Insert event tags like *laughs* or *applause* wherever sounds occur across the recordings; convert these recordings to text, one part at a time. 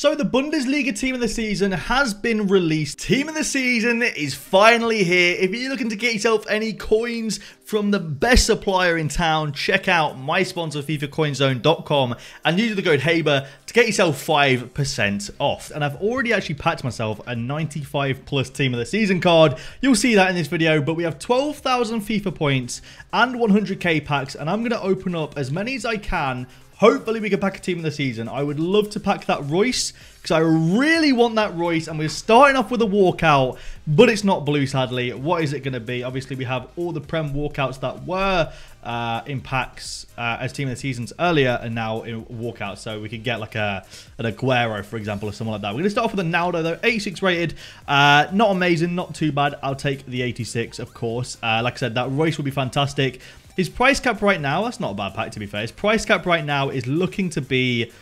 So the Bundesliga team of the season has been released. Team of the season is finally here. If you're looking to get yourself any coins from the best supplier in town, check out my sponsor FIFACoinZone.com and use the code HABER to get yourself 5% off. And I've already actually packed myself a 95 plus team of the season card. You'll see that in this video, but we have 12,000 FIFA points and 100k packs and I'm going to open up as many as I can Hopefully we can pack a team of the season. I would love to pack that Reus because I really want that Reus. and we're starting off with a walkout, but it's not blue sadly. What is it going to be? Obviously we have all the Prem walkouts that were uh, in packs uh, as team of the seasons earlier and now in walkouts. So we could get like a an Aguero, for example, or someone like that. We're going to start off with a Naldo though, 86 rated. Uh, not amazing, not too bad. I'll take the 86, of course. Uh, like I said, that Reus will be fantastic. His price cap right now, that's not a bad pack to be fair. His price cap right now is looking to be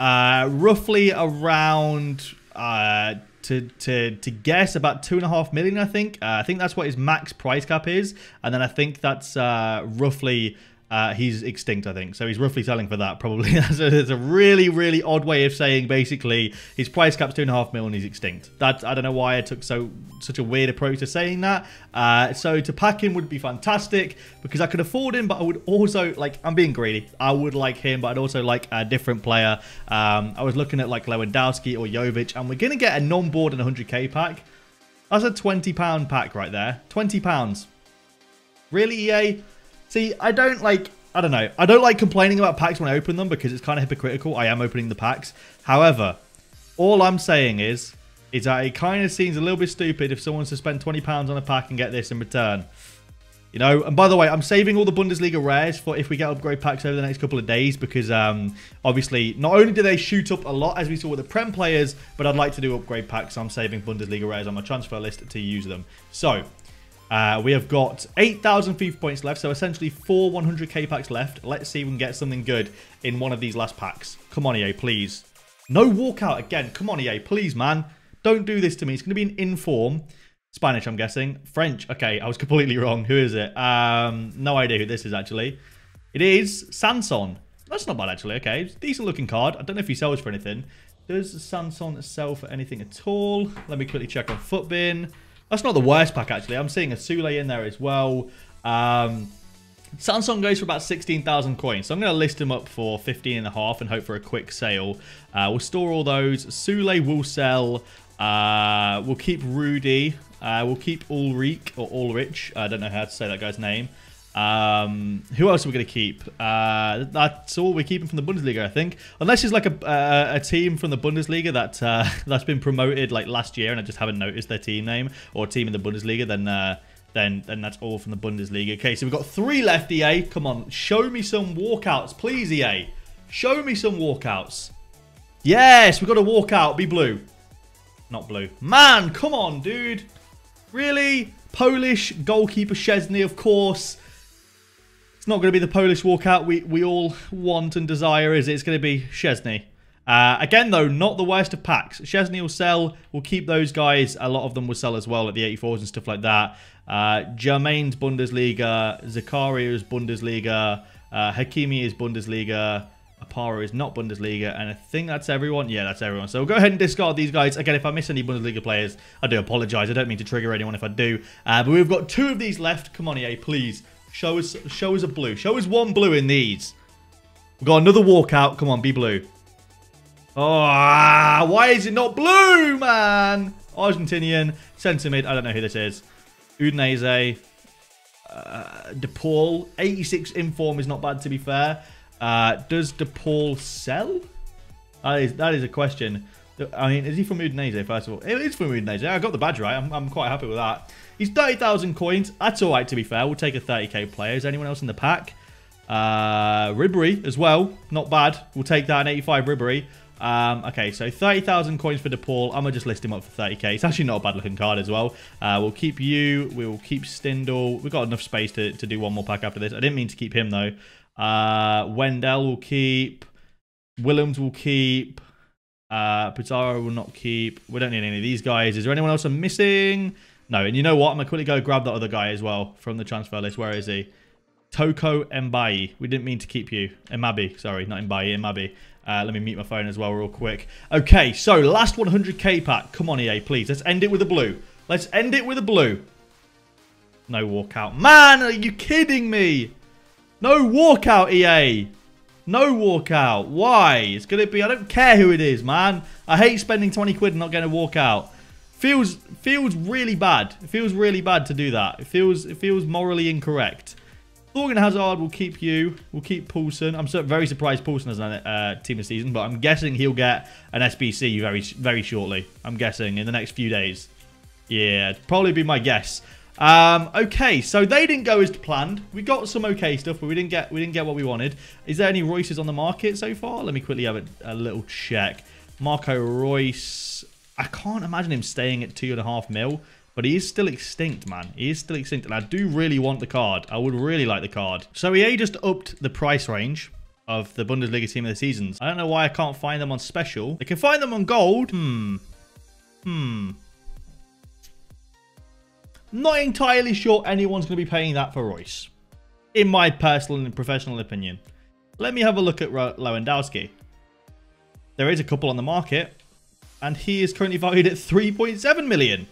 uh, roughly around uh, to to to guess about two and a half million. I think. Uh, I think that's what his max price cap is, and then I think that's uh, roughly uh, he's extinct, I think. So he's roughly selling for that, probably. *laughs* That's a, really, really odd way of saying basically his price cap's two and a half mil and he's extinct. That I don't know why I took so such a weird approach to saying that. Uh, so to pack him would be fantastic because I could afford him, but I would also like I'm being greedy. I would like him, but I'd also like a different player. Um, I was looking at like Lewandowski or Jovic, and we're gonna get a non-board and 100k pack. That's a 20 pound pack right there. 20 pounds. Really, EA? See, I don't like... I don't know. I don't like complaining about packs when I open them because it's kind of hypocritical. I am opening the packs. However, all I'm saying is, is that it kind of seems a little bit stupid if someone's to spend £20 on a pack and get this in return. You know, and by the way, I'm saving all the Bundesliga rares for if we get upgrade packs over the next couple of days because um, obviously not only do they shoot up a lot as we saw with the Prem players, but I'd like to do upgrade packs. So I'm saving Bundesliga rares on my transfer list to use them. So uh, we have got 8,000 FIFA points left, so essentially four 100k packs left. Let's see if we can get something good in one of these last packs. Come on, EA, please. No walkout again. Come on, EA, please, man. Don't do this to me. It's going to be an inform. Spanish, I'm guessing. French. Okay, I was completely wrong. Who is it? Um, no idea who this is, actually. It is Sanson. That's not bad, actually. Okay, decent looking card. I don't know if he sells for anything. Does Sanson sell for anything at all? Let me quickly check on Futbin. That's not the worst pack, actually. I'm seeing a Sule in there as well. Um, Sanson goes for about 16,000 coins. So I'm going to list him up for 15 and a half and hope for a quick sale. Uh, we'll store all those. Sule will sell. Uh, we'll keep Rudy. Uh, we'll keep Ulrich or Ulrich. I don't know how to say that guy's name. Um, who else are we going to keep? Uh, that's all we're keeping from the Bundesliga, I think. Unless it's like a, a, a team from the Bundesliga that uh, *laughs* that's been promoted like last year, and I just haven't noticed their team name or team in the Bundesliga, then uh, then then that's all from the Bundesliga. Okay, so we've got three left. EA, come on, show me some walkouts, please. EA, show me some walkouts. Yes, we've got a walkout. Be blue, not blue. Man, come on, dude. Really? Polish goalkeeper Szczesny, of course. It's not going to be the Polish walkout we, we all want and desire, is it? It's going to be Szczesny. Uh, again, though, not the worst of packs. Szczesny will sell. We'll keep those guys. A lot of them will sell as well at the 84s and stuff like that. Uh, Jermaine's Bundesliga. Zakaria's Bundesliga. Uh, Hakimi is Bundesliga. Apara is not Bundesliga. And I think that's everyone. Yeah, that's everyone. So we'll go ahead and discard these guys. Again, if I miss any Bundesliga players, I do apologise. I don't mean to trigger anyone if I do. Uh, but we've got two of these left. Come on, EA, please. Show us, show us a blue. Show us one blue in these. We've got another walkout. Come on, be blue. Oh, why is it not blue, man? Argentinian, centre mid. I don't know who this is. Udinese. Uh, DePaul. 86 inform is not bad, to be fair. Uh, does DePaul sell? That is, that is a question. I mean, is he from Udinese, first of all? It is from Udinese. I got the badge right. I'm, I'm quite happy with that. He's 30,000 coins. That's all right, to be fair. We'll take a 30k player. Is anyone else in the pack? Uh, Ribery as well. Not bad. We'll take that, an 85 Ribery. Um, okay, so 30,000 coins for DePaul. I'm going to just list him up for 30k. It's actually not a bad looking card as well. Uh, we'll keep you. We'll keep Stindl. We've got enough space to, to do one more pack after this. I didn't mean to keep him, though. Uh, Wendell will keep. Willems will keep. Uh, Pizarro will not keep. We don't need any of these guys. Is there anyone else I'm missing? No, and you know what? I'm going to quickly go grab that other guy as well from the transfer list. Where is he? Toko Mbai. We didn't mean to keep you. Emabi, sorry, not Mbai, Emabi. Uh, let me mute my phone as well real quick. Okay, so last 100k pack. Come on, EA, please. Let's end it with a blue. Let's end it with a blue. No walkout. Man, are you kidding me? No walkout, EA. No walkout. Why? It's going to be... I don't care who it is, man. I hate spending 20 quid and not getting a walkout. Feels feels really bad. It feels really bad to do that. It feels it feels morally incorrect. Thorgan Hazard will keep you. Will keep Poulsen. I'm so, very surprised Poulsen has a uh, team of season, but I'm guessing he'll get an SBC very very shortly. I'm guessing in the next few days. Yeah, probably be my guess. Um, okay, so they didn't go as planned. We got some okay stuff, but we didn't get we didn't get what we wanted. Is there any Reus's on the market so far? Let me quickly have a, a little check. Marco Reus. I can't imagine him staying at two and a half mil, but he is still extinct, man. He is still extinct, and I do really want the card. I would really like the card. So EA just upped the price range of the Bundesliga team of the seasons. I don't know why I can't find them on special. I can find them on gold. Hmm. Hmm. Not entirely sure anyone's going to be paying that for Reus, In my personal and professional opinion. Let me have a look at Lewandowski. There is a couple on the market. And he is currently valued at 3.7 million.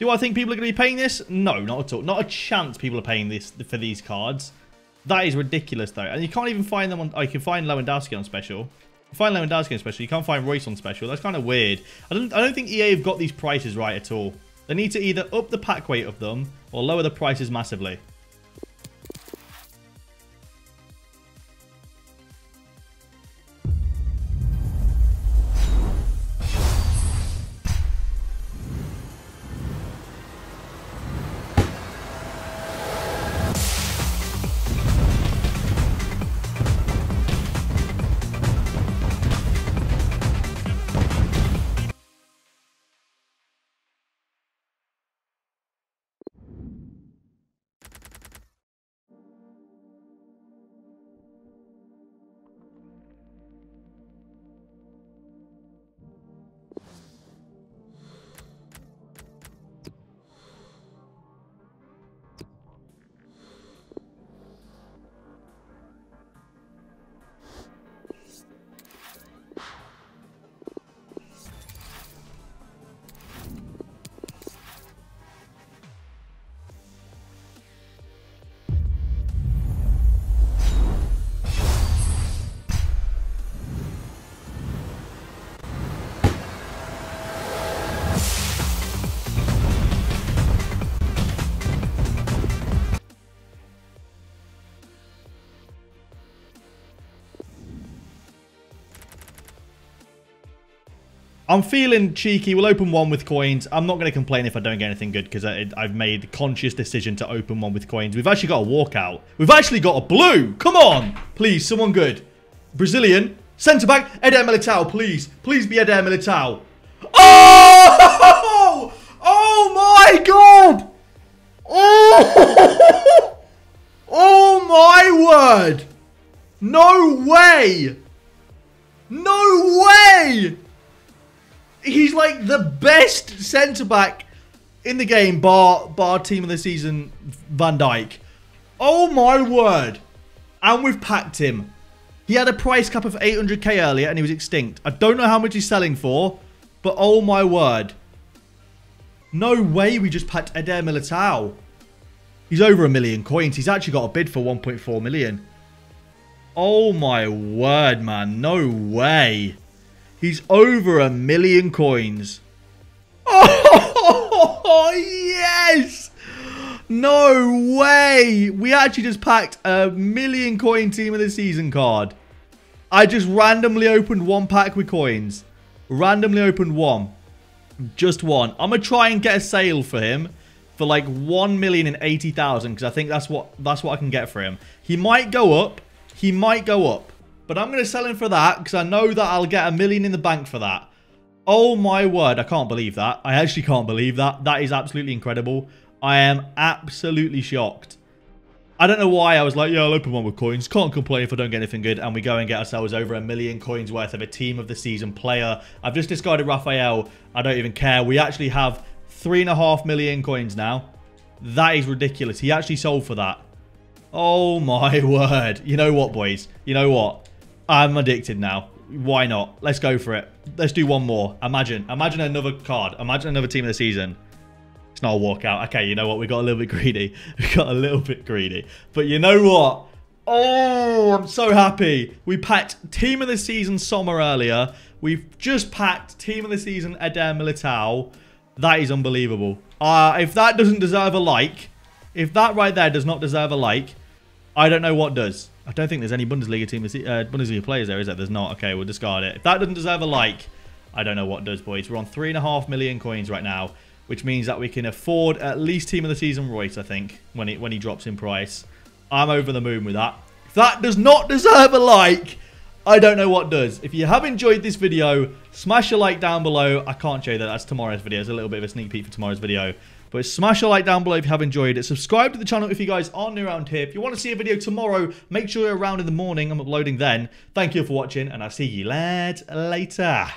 Do I think people are going to be paying this? No, not at all. Not a chance people are paying this for these cards. That is ridiculous, though. And you can't even find them on... Oh, you can find Lewandowski on special. You find Lewandowski on special. You can't find Reus on special. That's kind of weird. I don't, I don't think EA have got these prices right at all. They need to either up the pack weight of them or lower the prices massively. I'm feeling cheeky. We'll open one with coins. I'm not going to complain if I don't get anything good because I've made a conscious decision to open one with coins. We've actually got a walkout. We've actually got a blue. Come on. Please, someone good. Brazilian. Centre-back. Eder Militao, please. Please be Eder Militao. Oh! *laughs* Oh my god! Oh! *laughs* Oh my word! No way! No way! He's like the best centre back in the game, bar bar team of the season, Van Dijk. Oh my word! And we've packed him. He had a price cap of 800k earlier and he was extinct. I don't know how much he's selling for, but oh my word. No way we just packed Eder Militao. He's over a million coins. He's actually got a bid for 1.4 million. Oh my word, man. No way. He's over a million coins. *laughs* Oh, yes! No way! We actually just packed a million coin team of the season card. I just randomly opened one pack with coins. Randomly opened one. Just one. I'm going to try and get a sale for him for like 1 million and 80,000 because I think that's what that's what I can get for him. He might go up. He might go up. But I'm going to sell him for that because I know that I'll get a million in the bank for that. Oh my word, I can't believe that. I actually can't believe that. That is absolutely incredible. I am absolutely shocked. I don't know why I was like, yeah, I'll open one with coins. Can't complain if I don't get anything good. And we go and get ourselves over a million coins worth of a team of the season player. I've just discarded Raphael. I don't even care. We actually have three and a half million coins now. That is ridiculous. He actually sold for that. Oh my *laughs* word. You know what, boys? You know what? I'm addicted now. Why not? Let's go for it. Let's do one more. Imagine. Imagine another card. Imagine another team of the season. It's not a walkout. Okay, you know what? We got a little bit greedy. *laughs* We got a little bit greedy. But you know what? Oh, I'm so happy. We packed Team of the Season Sommer earlier. We've just packed Team of the Season Eder Militao. That is unbelievable. Uh, if that doesn't deserve a like, if that right there does not deserve a like, I don't know what does. I don't think there's any Bundesliga team, uh, Bundesliga players there, is there? There's not. Okay, we'll discard it. If that doesn't deserve a like, I don't know what does, boys. We're on three and a half million coins right now, which means that we can afford at least team of the season Reus, I think, when he when he drops in price. I'm over the moon with that. If that does not deserve a like, I don't know what does. If you have enjoyed this video, smash a like down below. I can't show you that. That's tomorrow's video. It's a little bit of a sneak peek for tomorrow's video. But smash a like down below if you have enjoyed it. Subscribe to the channel if you guys are new around here. If you want to see a video tomorrow, make sure you're around in the morning. I'm uploading then. Thank you for watching, and I'll see you lads later.